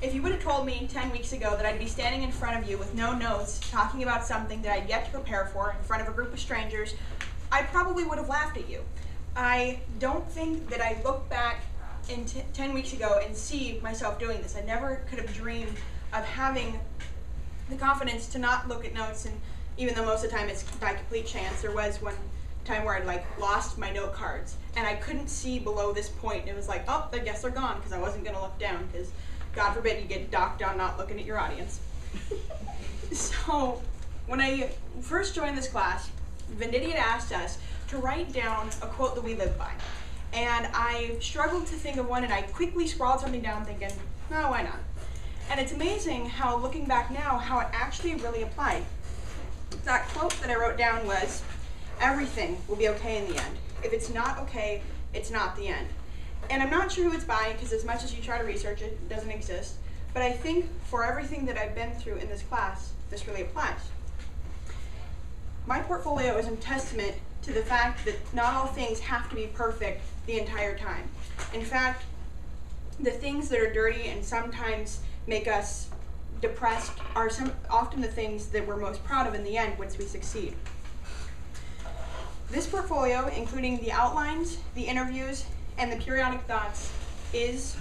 If you would have told me 10 weeks ago that I'd be standing in front of you with no notes, talking about something that I'd yet to prepare for in front of a group of strangers, I probably would have laughed at you. I don't think that I look back in t- 10 weeks ago and see myself doing this. I never could have dreamed of having the confidence to not look at notes and even though most of the time it's by complete chance, there was one time where I'd like lost my note cards and I couldn't see below this point. It was like, oh, I guess they're gone because I wasn't gonna look down because God forbid you get docked on not looking at your audience. so when I first joined this class, Venditti had asked us to write down a quote that we live by. And I struggled to think of one and I quickly scrawled something down thinking, no, why not? And it's amazing how looking back now, how it actually really applied. That quote that I wrote down was, everything will be okay in the end. If it's not okay, it's not the end. And I'm not sure who it's by because as much as you try to research it, it doesn't exist. But I think for everything that I've been through in this class, this really applies. My portfolio is a testament to the fact that not all things have to be perfect the entire time. In fact, the things that are dirty and sometimes make us depressed are some, often the things that we're most proud of in the end once we succeed. This portfolio, including the outlines, the interviews, and the periodic thoughts, is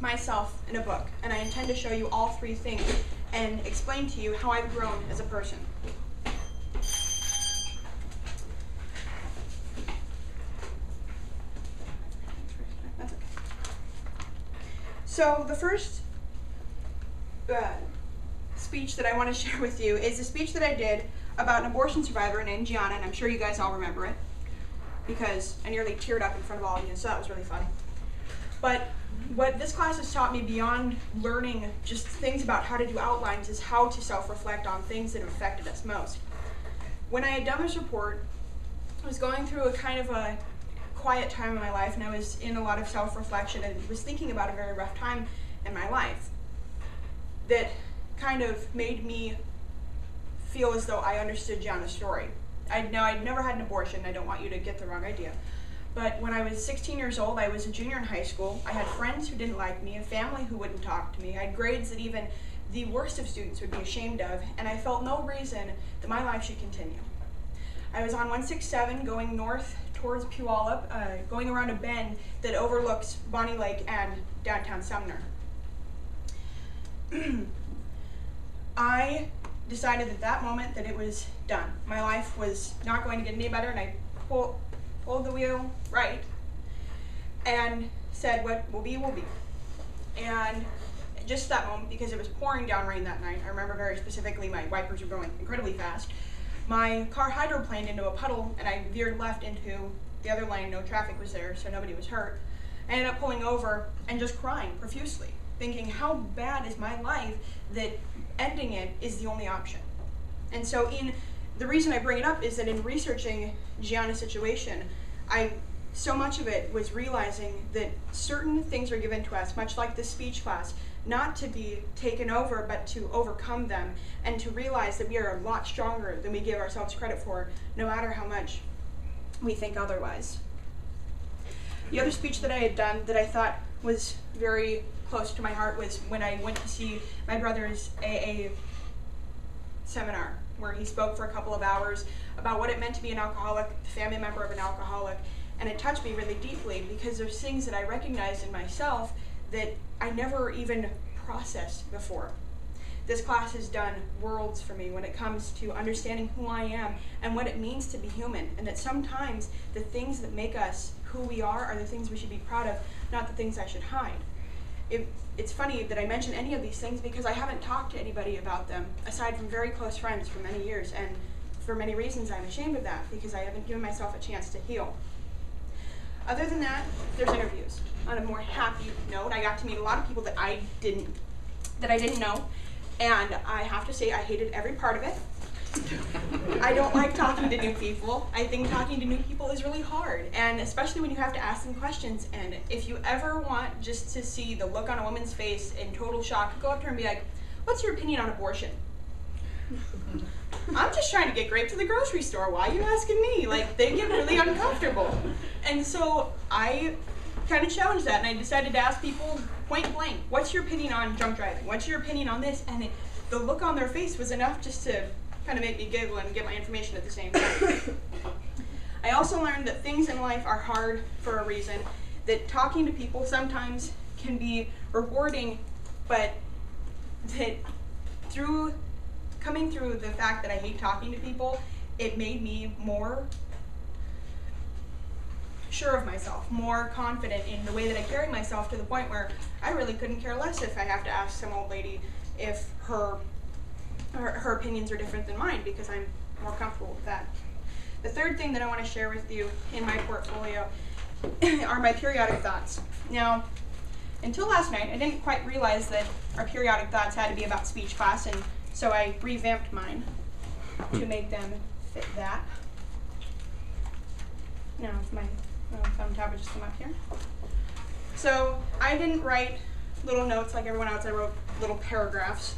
myself in a book, and I intend to show you all three things and explain to you how I've grown as a person. So the first uh, speech that I want to share with you is a speech that I did about an abortion survivor named Gianna, and I'm sure you guys all remember it because I nearly teared up in front of all of you, so that was really funny. But what this class has taught me beyond learning just things about how to do outlines is how to self-reflect on things that have affected us most. When I had done this report, I was going through a kind of a quiet time in my life and I was in a lot of self-reflection and was thinking about a very rough time in my life that kind of made me feel as though I understood Gianna's story. I know I'd never had an abortion. I don't want you to get the wrong idea. But when I was 16 years old, I was a junior in high school. I had friends who didn't like me, a family who wouldn't talk to me. I had grades that even the worst of students would be ashamed of, and I felt no reason that my life should continue. I was on 167 going north towards Puyallup, uh, going around a bend that overlooks Bonney Lake and downtown Sumner. I decided at that moment that it was done. My life was not going to get any better, and I pulled, pulled the wheel right and said, What will be, will be. And just that moment, because it was pouring down rain that night, I remember very specifically my wipers were going incredibly fast. My car hydroplaned into a puddle, and I veered left into the other lane. No traffic was there, so nobody was hurt. I ended up pulling over and just crying profusely, thinking, How bad is my life that ending it is the only option. And so in the reason I bring it up is that in researching Gianna's situation, I so much of it was realizing that certain things are given to us, much like the speech class, not to be taken over, but to overcome them, and to realize that we are a lot stronger than we give ourselves credit for, no matter how much we think otherwise. The other speech that I had done that I thought was very close to my heart was when I went to see my brother's AA seminar, where he spoke for a couple of hours about what it meant to be an alcoholic, family member of an alcoholic, and it touched me really deeply because there's things that I recognized in myself that I never even processed before. This class has done worlds for me when it comes to understanding who I am and what it means to be human, and that sometimes the things that make us who we are are the things we should be proud of, not the things I should hide it, it's funny that I mention any of these things because I haven't talked to anybody about them aside from very close friends for many years, and for many reasons I'm ashamed of that because I haven't given myself a chance to heal. Other than that, there's interviews. On a more happy note, I got to meet a lot of people that I didn't that I didn't know, and I have to say I hated every part of it. I don't like talking to new people. I think talking to new people is really hard, and especially when you have to ask them questions. And if you ever want just to see the look on a woman's face in total shock, go up to her and be like, What's your opinion on abortion? I'm just trying to get grapes to the grocery store. Why are you asking me? Like, they get really uncomfortable. And so I kind of challenged that and I decided to ask people point blank, what's your opinion on drunk driving? What's your opinion on this? And it, the look on their face was enough just to kind of make me giggle and get my information at the same time. I also learned that things in life are hard for a reason, that talking to people sometimes can be rewarding, but that through coming through the fact that I hate talking to people, it made me more sure of myself, more confident in the way that I carry myself to the point where I really couldn't care less if I have to ask some old lady if her her, her opinions are different than mine because I'm more comfortable with that. The third thing that I want to share with you in my portfolio are my periodic thoughts. Now, until last night, I didn't quite realize that our periodic thoughts had to be about speech class, and so I revamped mine to hmm. make them fit that. Now, my thumb tab would just come up here. So I didn't write little notes like everyone else. I wrote little paragraphs.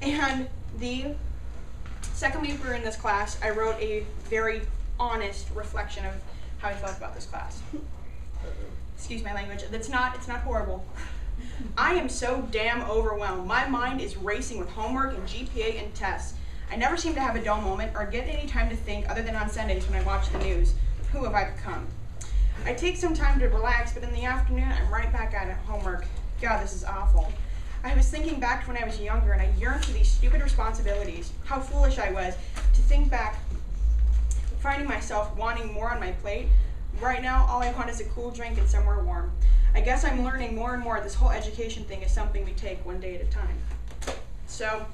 And the second week we were in this class, I wrote a very honest reflection of how I felt about this class. Excuse my language. That's not. It's not horrible. I am so damn overwhelmed. My mind is racing with homework and GPA and tests. I never seem to have a dull moment or get any time to think other than on Sundays when I watch the news. Who have I become? I take some time to relax, but in the afternoon, I'm right back at it, homework. God, this is awful. I was thinking back to when I was younger and I yearned for these stupid responsibilities. How foolish I was to think back, finding myself wanting more on my plate. Right now, all I want is a cool drink and somewhere warm. I guess I'm learning more and more this whole education thing is something we take one day at a time. So,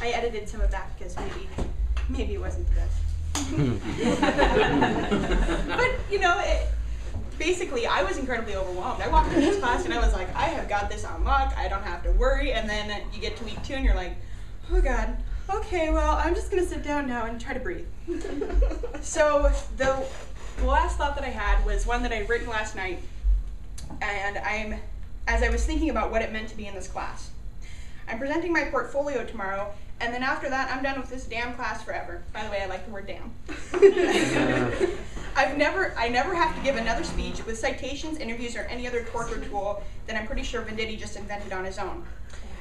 I edited some of that because maybe, maybe it wasn't the best. but you know, it, basically, I was incredibly overwhelmed. I walked into this class and I was like, I have got this on lock. I don't have to worry. And then you get to week two and you're like, oh God. Okay, well, I'm just gonna sit down now and try to breathe. so the, the last thought that I had was one that I would written last night, and I'm, as I was thinking about what it meant to be in this class. I'm presenting my portfolio tomorrow, and then after that, I'm done with this damn class forever. By the way, I like the word damn. I've never, I never have to give another speech with citations, interviews, or any other torture tool that I'm pretty sure Venditti just invented on his own.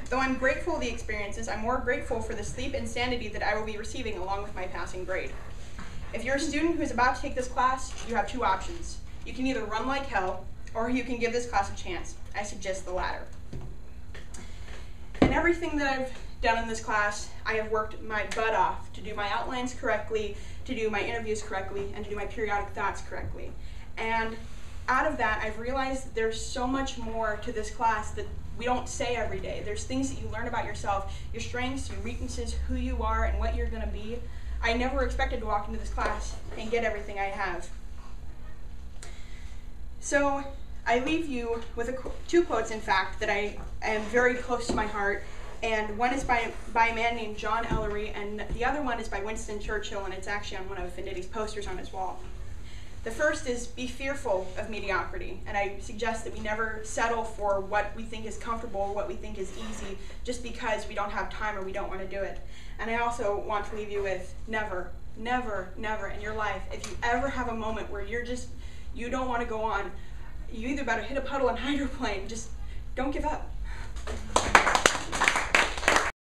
Though I'm grateful for the experiences, I'm more grateful for the sleep and sanity that I will be receiving along with my passing grade. If you're a student who is about to take this class, you have two options. You can either run like hell, or you can give this class a chance. I suggest the latter. And everything that I've done in this class, I have worked my butt off to do my outlines correctly, to do my interviews correctly, and to do my periodic thoughts correctly. And out of that, I've realized that there's so much more to this class that we don't say every day. There's things that you learn about yourself, your strengths, your weaknesses, who you are, and what you're going to be. I never expected to walk into this class and get everything I have. So I leave you with two quotes, in fact, that I am very close to my heart and one is by, by a man named John Ellery, and the other one is by Winston Churchill, and it's actually on one of Venditti's posters on his wall. The first is be fearful of mediocrity, and I suggest that we never settle for what we think is comfortable or what we think is easy just because we don't have time or we don't want to do it. And I also want to leave you with never, never, never in your life, if you ever have a moment where you're just, you don't want to go on, you either better hit a puddle and hydroplane, just don't give up.